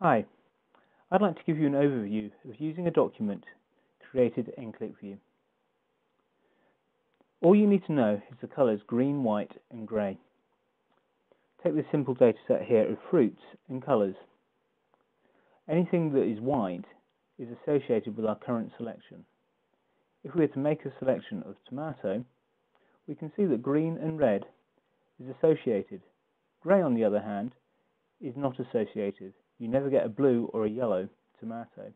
Hi, I'd like to give you an overview of using a document created in QlikView. All you need to know is the colours green, white and grey. Take this simple data set here of fruits and colours. Anything that is white is associated with our current selection. If we were to make a selection of tomato, we can see that green and red is associated. Grey, on the other hand, is not associated. You never get a blue or a yellow tomato.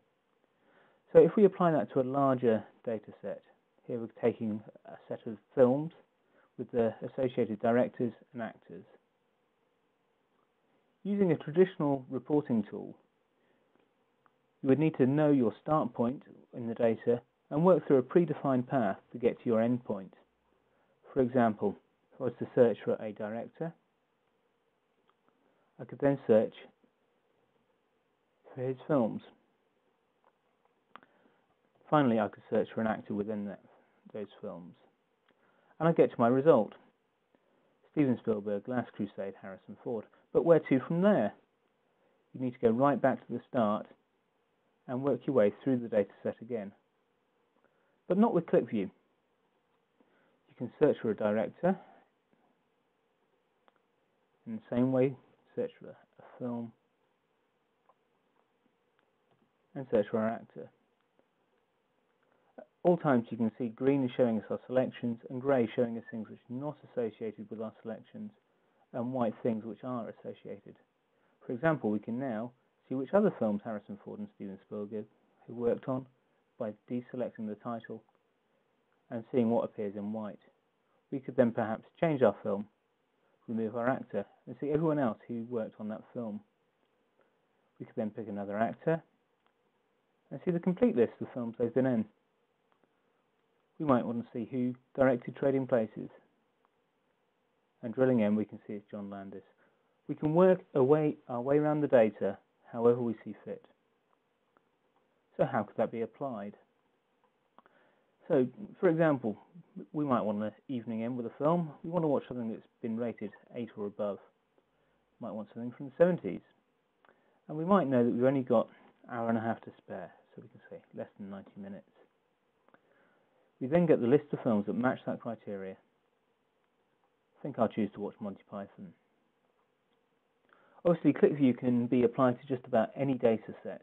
So if we apply that to a larger data set, here we're taking a set of films with the associated directors and actors. Using a traditional reporting tool, you would need to know your start point in the data and work through a predefined path to get to your end point. For example, if I was to search for a director, I could then search for his films. Finally, I could search for an actor within that, those films. And I get to my result. Steven Spielberg, Last Crusade, Harrison Ford. But where to from there? You need to go right back to the start and work your way through the data set again. But not with QlikView. You can search for a director. In the same way, search for a film and search for our actor. At all times you can see green is showing us our selections and grey showing us things which are not associated with our selections and white things which are associated. For example, we can now see which other films Harrison Ford and Steven Spielberg have worked on by deselecting the title and seeing what appears in white. We could then perhaps change our film, remove our actor, and see everyone else who worked on that film. We could then pick another actor and see the complete list of films they've been in. We might want to see who directed Trading Places. And drilling in, we can see it's John Landis. We can work away, our way around the data however we see fit. So how could that be applied? So, for example, we might want an evening in with a film. We want to watch something that's been rated 8 or above. Might want something from the 70s. And we might know that we've only got an hour and a half to spare so we can say less than 90 minutes. We then get the list of films that match that criteria. I think I'll choose to watch Monty Python. Obviously, QlikView can be applied to just about any data set,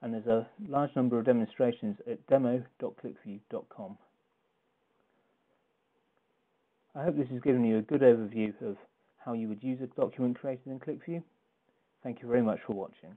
and there's a large number of demonstrations at demo.qlikview.com. I hope this has given you a good overview of how you would use a document created in QlikView. Thank you very much for watching.